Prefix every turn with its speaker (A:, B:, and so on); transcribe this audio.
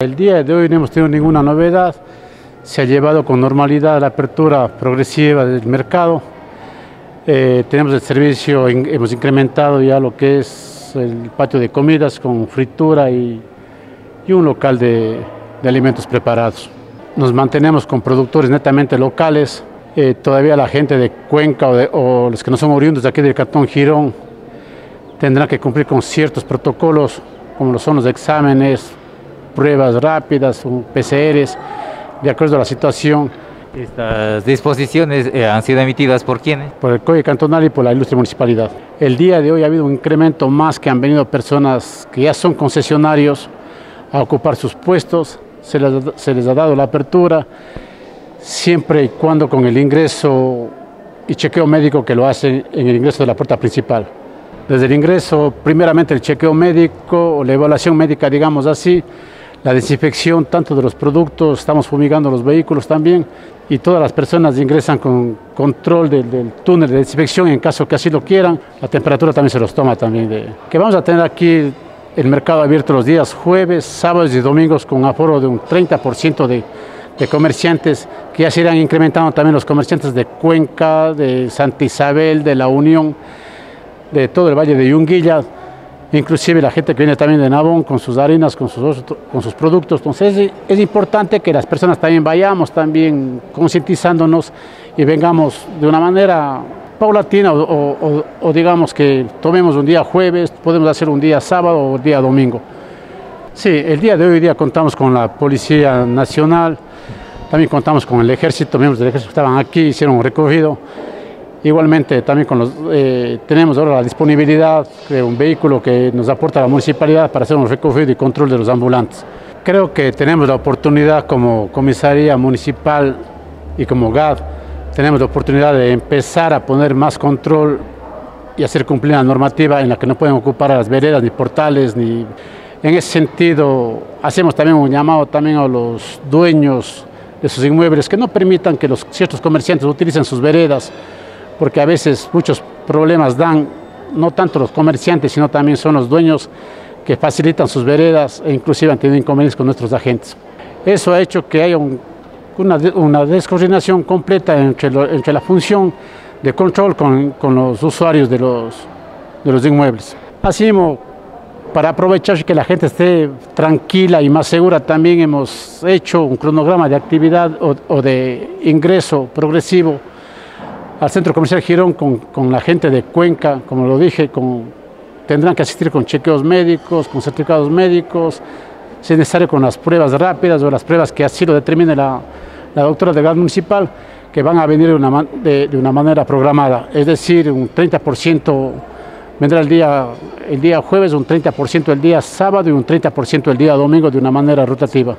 A: El día de hoy no hemos tenido ninguna novedad, se ha llevado con normalidad la apertura progresiva del mercado. Eh, tenemos el servicio, hemos incrementado ya lo que es el patio de comidas con fritura y, un local de, alimentos preparados. Nos mantenemos con productores netamente locales, eh, todavía la gente de Cuenca o, los que no son oriundos de aquí del Cantón Girón tendrán que cumplir con ciertos protocolos como lo son los exámenes, pruebas rápidas, PCRs, de acuerdo a la situación.
B: ¿Estas disposiciones eh, han sido emitidas por quiénes?
A: Por el Código Cantonal y por la Ilustre Municipalidad. El día de hoy ha habido un incremento más que han venido personas que ya son concesionarios a ocupar sus puestos, se les, se les ha dado la apertura, siempre y cuando con el ingreso y chequeo médico que lo hacen en el ingreso de la puerta principal. Desde el ingreso, primeramente el chequeo médico o la evaluación médica, digamos así, la desinfección tanto de los productos, estamos fumigando los vehículos también y todas las personas ingresan con control del, túnel de desinfección en caso que así lo quieran. La temperatura también se los toma también. Que vamos a tener aquí el mercado abierto los días jueves, sábados y domingos con aforo de un 30% de, de comerciantes que ya se irán incrementando también los comerciantes de Cuenca, de Santa Isabel, de La Unión, de todo el Valle de Yunguilla inclusive la gente que viene también de Nabón con sus harinas, con sus, con sus productos. Entonces es, importante que las personas también vayamos también concientizándonos y vengamos de una manera paulatina o, digamos que tomemos un día jueves, podemos hacer un día sábado o un día domingo. Sí, el día de hoy día contamos con la Policía Nacional, también contamos con el Ejército, miembros del Ejército que estaban aquí, hicieron un recogido. Igualmente también eh, tenemos ahora la disponibilidad de un vehículo que nos aporta la municipalidad para hacer un recogido y control de los ambulantes. Creo que tenemos la oportunidad como comisaría municipal y como GAD, tenemos la oportunidad de empezar a poner más control y hacer cumplir la normativa en la que no pueden ocupar las veredas ni portales ni en ese sentido hacemos también un llamado también a los dueños de sus inmuebles que no permitan que los ciertos comerciantes utilicen sus veredas porque a veces muchos problemas dan no tanto los comerciantes, sino también son los dueños que facilitan sus veredas e inclusive han tenido inconvenientes con nuestros agentes. Eso ha hecho que haya una, una, descoordinación completa entre, entre, la función de control con, con los usuarios de los, de los inmuebles. Así para aprovechar que la gente esté tranquila y más segura, también hemos hecho un cronograma de actividad o, o de ingreso progresivo al Centro Comercial Girón con, con, la gente de Cuenca, como lo dije, tendrán que asistir con chequeos médicos, con certificados médicos, si es necesario con las pruebas rápidas o las pruebas que así lo determine la, la doctora de gas municipal, que van a venir de una, de, de una manera programada, es decir, un 30% vendrá el día, el día jueves, un 30% el día sábado y un 30% el día domingo de una manera rotativa.